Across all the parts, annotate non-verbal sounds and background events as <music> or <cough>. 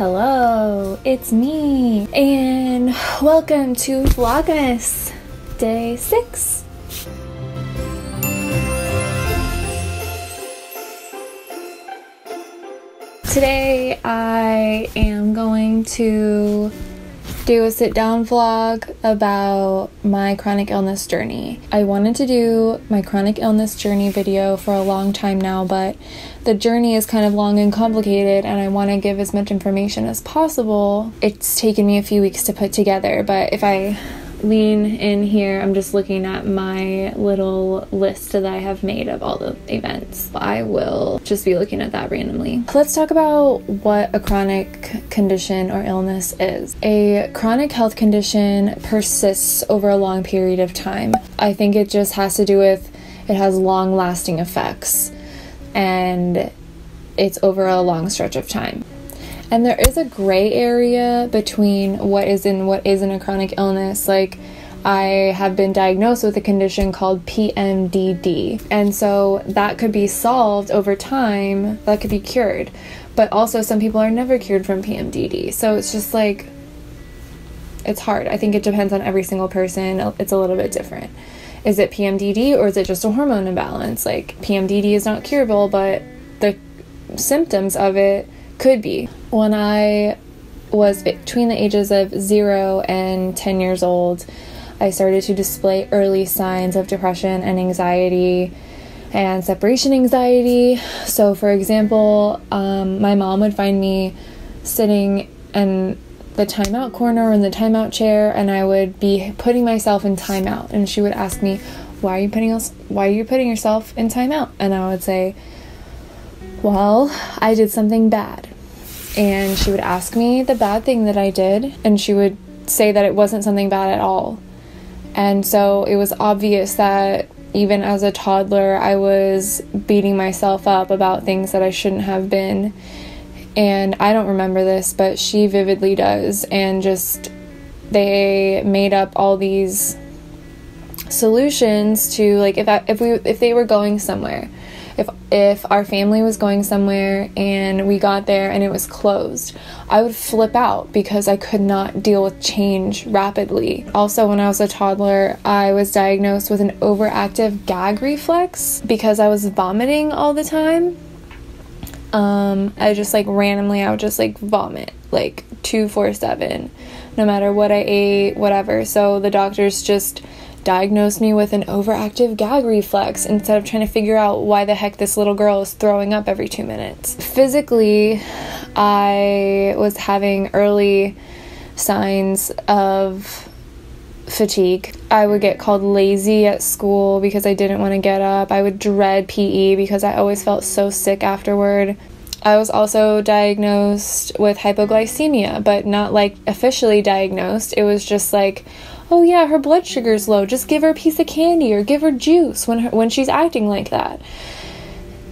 Hello, it's me, and welcome to Vlogmas Day 6. Today I am going to do a sit down vlog about my chronic illness journey. I wanted to do my chronic illness journey video for a long time now, but the journey is kind of long and complicated, and I want to give as much information as possible. It's taken me a few weeks to put together, but if I lean in here, I'm just looking at my little list that I have made of all the events. I will just be looking at that randomly. Let's talk about what a chronic condition or illness is. A chronic health condition persists over a long period of time. I think it just has to do with it has long lasting effects and it's over a long stretch of time. And there is a gray area between what is and what isn't a chronic illness. Like, I have been diagnosed with a condition called PMDD. And so that could be solved over time, that could be cured. But also, some people are never cured from PMDD. So it's just like, it's hard. I think it depends on every single person, it's a little bit different. Is it PMDD or is it just a hormone imbalance? Like, PMDD is not curable, but the symptoms of it could be. When I was between the ages of 0 and 10 years old, I started to display early signs of depression and anxiety and separation anxiety. So, for example, um, my mom would find me sitting in the timeout corner or in the timeout chair, and I would be putting myself in timeout. And she would ask me, "Why are you putting us? Why are you putting yourself in timeout?" And I would say, "Well, I did something bad." And she would ask me the bad thing that I did, and she would say that it wasn't something bad at all. And so it was obvious that even as a toddler, I was beating myself up about things that I shouldn't have been. And I don't remember this, but she vividly does. And just they made up all these solutions to like if I, if we if they were going somewhere if if our family was going somewhere and we got there and it was closed, I would flip out because I could not deal with change rapidly. Also, when I was a toddler, I was diagnosed with an overactive gag reflex because I was vomiting all the time. Um, I just like randomly, I would just like vomit like 247 no matter what I ate, whatever. So the doctors just diagnosed me with an overactive gag reflex instead of trying to figure out why the heck this little girl is throwing up every two minutes. Physically, I was having early signs of fatigue. I would get called lazy at school because I didn't want to get up. I would dread PE because I always felt so sick afterward. I was also diagnosed with hypoglycemia, but not like officially diagnosed. It was just like, oh yeah, her blood sugar's low. Just give her a piece of candy or give her juice when her, when she's acting like that.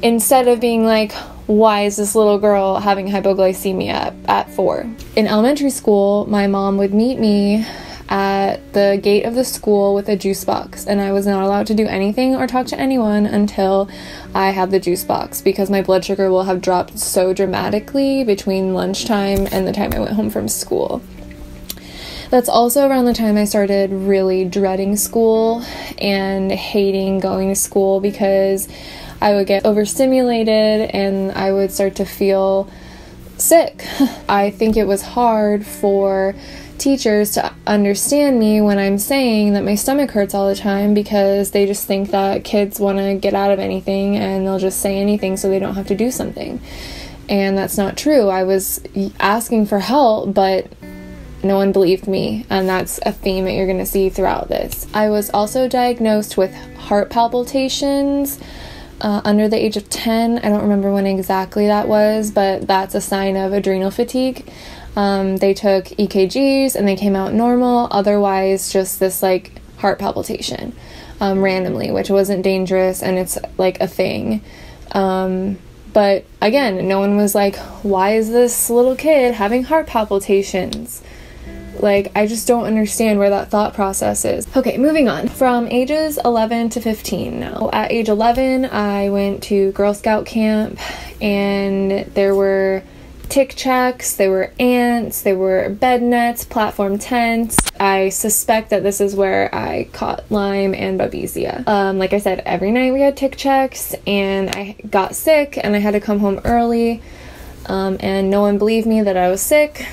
Instead of being like, why is this little girl having hypoglycemia at, four? In elementary school, my mom would meet me at the gate of the school with a juice box, and I was not allowed to do anything or talk to anyone until I had the juice box because my blood sugar will have dropped so dramatically between lunchtime and the time I went home from school. That's also around the time I started really dreading school and hating going to school because I would get overstimulated and I would start to feel sick. <laughs> I think it was hard for teachers to understand me when I'm saying that my stomach hurts all the time because they just think that kids want to get out of anything and they'll just say anything so they don't have to do something. And that's not true. I was asking for help, but no one believed me, and that's a theme that you're going to see throughout this. I was also diagnosed with heart palpitations uh, under the age of 10. I don't remember when exactly that was, but that's a sign of adrenal fatigue. Um, they took EKGs and they came out normal, otherwise, just this like heart palpitation um, randomly, which wasn't dangerous and it's like a thing. Um, but again, no one was like, why is this little kid having heart palpitations? Like, I just don't understand where that thought process is. Okay, moving on. From ages 11 to 15 now. At age 11, I went to Girl Scout camp, and there were tick checks, there were ants, there were bed nets, platform tents. I suspect that this is where I caught Lyme and Babesia. Um, like I said, every night we had tick checks, and I got sick, and I had to come home early. Um, and no one believed me that I was sick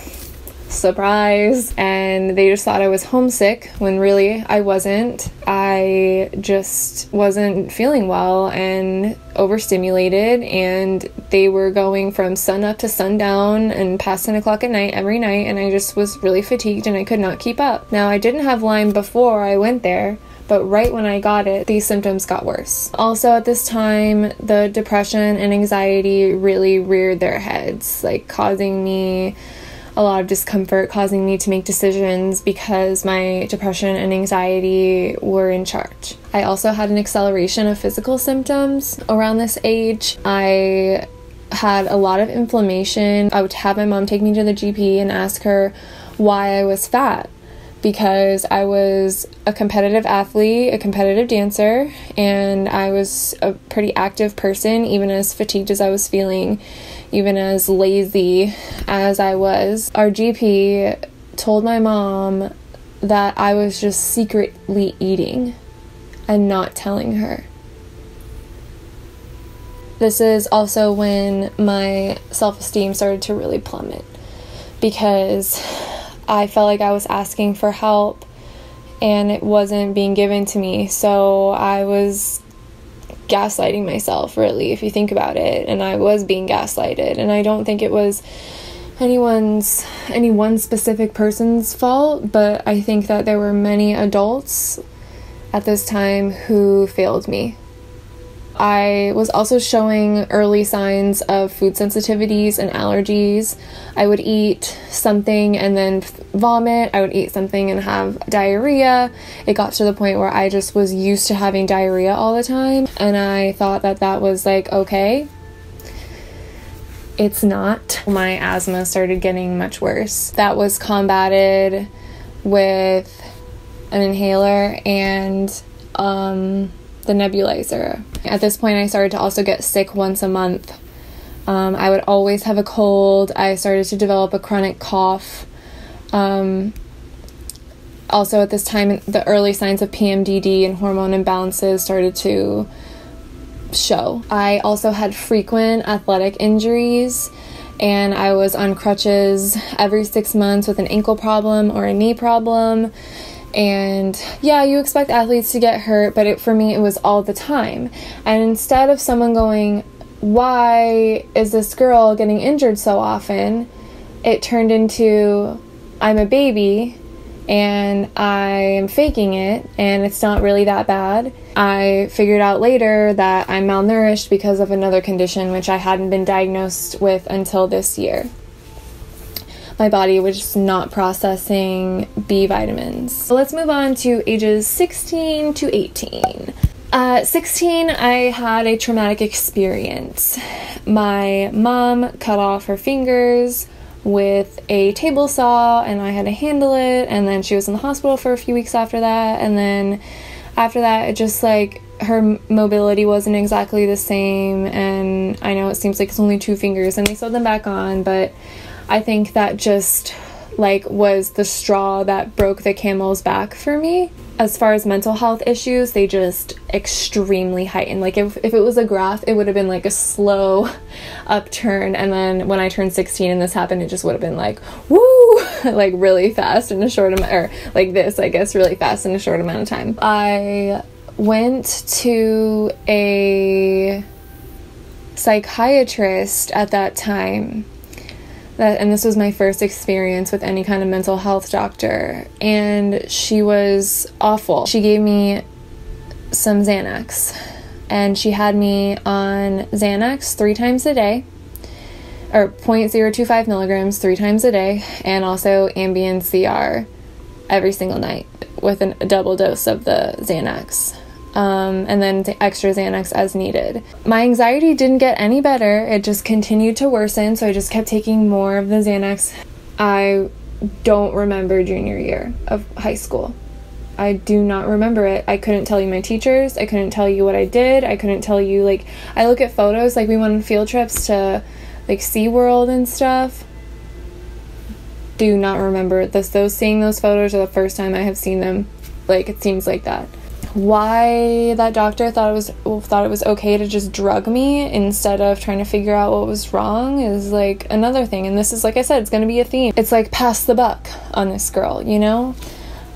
surprise and they just thought I was homesick when really I wasn't. I just wasn't feeling well and overstimulated and they were going from sun up to sundown and past 10 o'clock at night every night and I just was really fatigued and I could not keep up. Now I didn't have Lyme before I went there but right when I got it, these symptoms got worse. Also, at this time, the depression and anxiety really reared their heads, like causing me a lot of discomfort, causing me to make decisions because my depression and anxiety were in charge. I also had an acceleration of physical symptoms around this age. I had a lot of inflammation. I would have my mom take me to the GP and ask her why I was fat because I was a competitive athlete, a competitive dancer, and I was a pretty active person, even as fatigued as I was feeling, even as lazy as I was. Our GP told my mom that I was just secretly eating and not telling her. This is also when my self esteem started to really plummet because I felt like I was asking for help and it wasn't being given to me. So I was gaslighting myself, really, if you think about it. And I was being gaslighted. And I don't think it was anyone's, any one specific person's fault, but I think that there were many adults at this time who failed me. I was also showing early signs of food sensitivities and allergies. I would eat something and then vomit. I would eat something and have diarrhea. It got to the point where I just was used to having diarrhea all the time, and I thought that that was like okay. It's not. My asthma started getting much worse. That was combated with an inhaler and um, the nebulizer. At this point, I started to also get sick once a month. Um, I would always have a cold. I started to develop a chronic cough. Um, also, at this time, the early signs of PMDD and hormone imbalances started to show. I also had frequent athletic injuries and I was on crutches every six months with an ankle problem or a knee problem. And yeah, you expect athletes to get hurt, but it, for me, it was all the time. And instead of someone going, Why is this girl getting injured so often? it turned into, I'm a baby and I am faking it, and it's not really that bad. I figured out later that I'm malnourished because of another condition which I hadn't been diagnosed with until this year my body was just not processing B vitamins. So let's move on to ages 16 to 18. At 16, I had a traumatic experience. My mom cut off her fingers with a table saw, and I had to handle it. And then she was in the hospital for a few weeks after that. And then after that, it just like her mobility wasn't exactly the same. And I know it seems like it's only two fingers, and they sewed them back on, but I think that just like was the straw that broke the camel's back for me. As far as mental health issues, they just extremely heightened. Like if, if it was a graph, it would have been like a slow <laughs> upturn and then when I turned 16 and this happened, it just would have been like woo, <laughs> like really fast in a short amount or like this, I guess, really fast in a short amount of time. I went to a psychiatrist at that time that and this was my first experience with any kind of mental health doctor and she was awful. She gave me some xanax and she had me on xanax three times a day or 0.025 milligrams three times a day and also ambien cr every single night with a double dose of the xanax um, and then extra Xanax as needed. My anxiety didn't get any better, it just continued to worsen, so I just kept taking more of the Xanax. I don't remember junior year of high school. I do not remember it. I couldn't tell you my teachers. I couldn't tell you what I did. I couldn't tell you, like, I look at photos, like, we went on field trips to like SeaWorld and stuff. Do not remember this. Those seeing those photos are the first time I have seen them. Like it seems like that. Why that doctor thought it was thought it was okay to just drug me instead of trying to figure out what was wrong is like another thing. And this is like I said, it's gonna be a theme. It's like pass the buck on this girl, you know.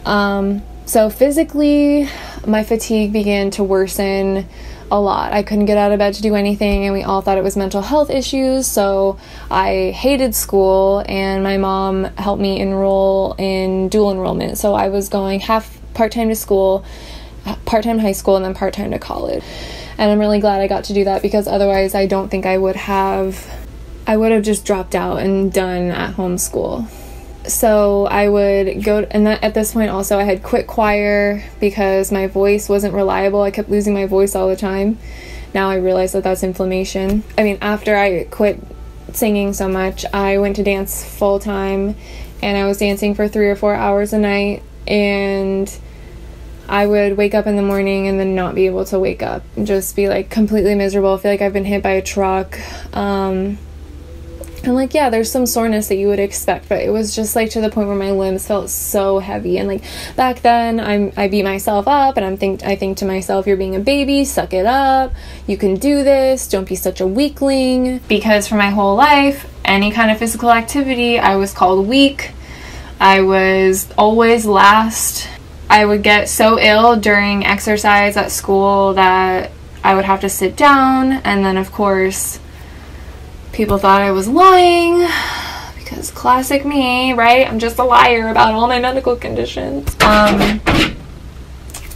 Um, so physically, my fatigue began to worsen a lot. I couldn't get out of bed to do anything, and we all thought it was mental health issues. So I hated school, and my mom helped me enroll in dual enrollment. So I was going half part time to school, part time high school, and then part time to college. And I'm really glad I got to do that because otherwise, I don't think I would have. I would have just dropped out and done at home school so I would go, and that, at this point also I had quit choir because my voice wasn't reliable. I kept losing my voice all the time. Now I realize that that's inflammation. I mean, after I quit singing so much, I went to dance full time, and I was dancing for three or four hours a night, and I would wake up in the morning and then not be able to wake up, and just be like completely miserable. I feel like I've been hit by a truck. Um, and like yeah there's some soreness that you would expect but it was just like to the point where my limbs felt so heavy. And like back then i'm i beat myself up and i'm think i think to myself you're being a baby suck it up. You can do this. Don't be such a weakling. Because for my whole life any kind of physical activity i was called weak. I was always last i would get so ill during exercise at school that i would have to sit down and then of course People thought I was lying because classic me, right? I'm just a liar about all my medical conditions. Um,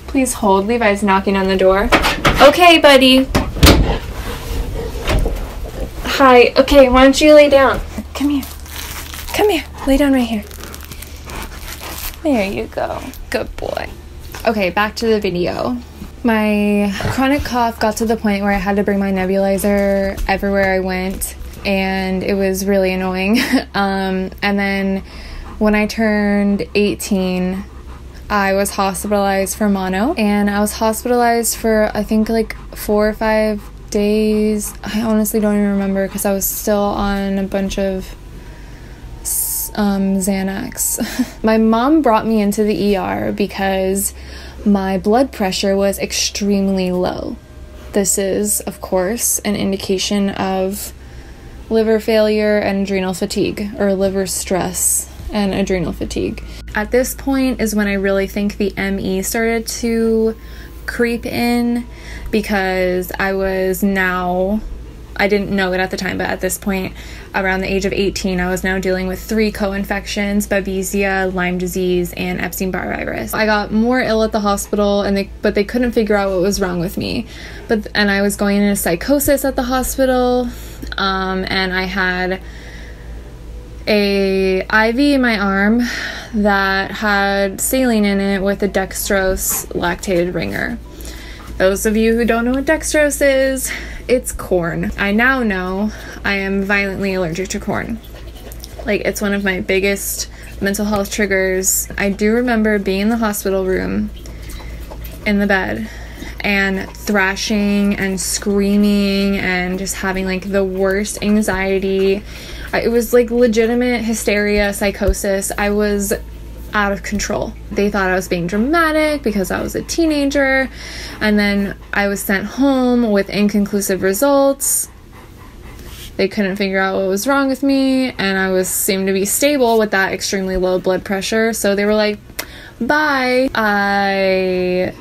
please hold. Levi's knocking on the door. Okay, buddy. Hi. Okay, why don't you lay down? Come here. Come here. Lay down right here. There you go. Good boy. Okay, back to the video. My chronic cough got to the point where I had to bring my nebulizer everywhere I went and it was really annoying. <laughs> um, and then when I turned 18, I was hospitalized for mono, and I was hospitalized for I think like four or five days. I honestly don't even remember because I was still on a bunch of um, Xanax. <laughs> my mom brought me into the ER because my blood pressure was extremely low. This is, of course, an indication of liver failure and adrenal fatigue, or liver stress and adrenal fatigue. At this point is when I really think the ME started to creep in because I was now I didn't know it at the time, but at this point, around the age of 18, I was now dealing with three co infections Babesia, Lyme disease, and Epstein Barr virus. I got more ill at the hospital, and they, but they couldn't figure out what was wrong with me. But And I was going into psychosis at the hospital um, and I had a IV in my arm that had saline in it with a dextrose lactated ringer. Those of you who don't know what dextrose is, it's corn. I now know I am violently allergic to corn. Like, it's one of my biggest mental health triggers. I do remember being in the hospital room in the bed and thrashing and screaming and just having like the worst anxiety. It was like legitimate hysteria, psychosis. I was out of control. They thought I was being dramatic because I was a teenager. And then I was sent home with inconclusive results. They couldn't figure out what was wrong with me, and I was seemed to be stable with that extremely low blood pressure. So they were like, "Bye." I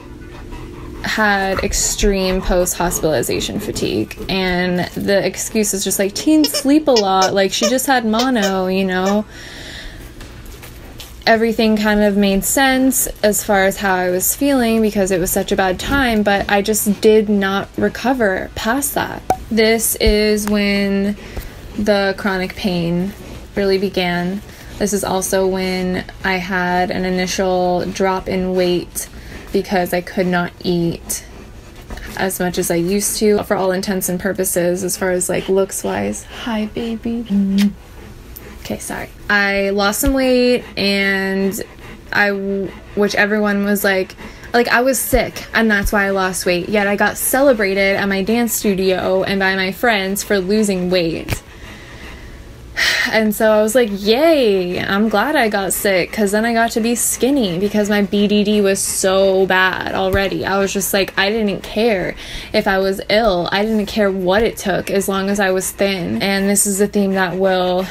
had extreme post hospitalization fatigue, and the excuse is just like teens sleep a lot. Like she just had mono, you know. Everything kind of made sense as far as how I was feeling because it was such a bad time, but I just did not recover past that. This is when the chronic pain really began. This is also when I had an initial drop in weight because I could not eat as much as I used to for all intents and purposes as far as like looks wise. Hi, baby. Mm-hmm. Okay, sorry. I lost some weight and I, which everyone was like, like I was sick and that's why I lost weight. Yet I got celebrated at my dance studio and by my friends for losing weight. <sighs> And so I was like, yay, I'm glad I got sick because then I got to be skinny because my BDD was so bad already. I was just like, I didn't care if I was ill, I didn't care what it took as long as I was thin. And this is a theme that will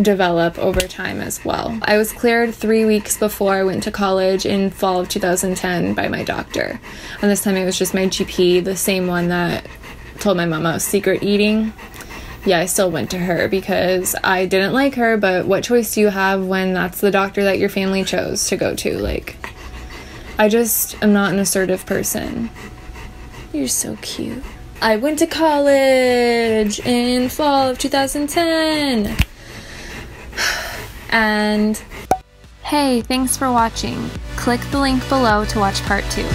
develop over time as well. I was cleared three weeks before I went to college in fall of 2010 by my doctor. And this time it was just my GP, the same one that told my mom I was secret eating yeah, I still went to her because I didn't like her, but what choice do you have when that's the doctor that your family chose to go to? Like, I just am not an assertive person. You're so cute. I went to college in fall of 2010. And hey, thanks for watching. Click the link below to watch part two.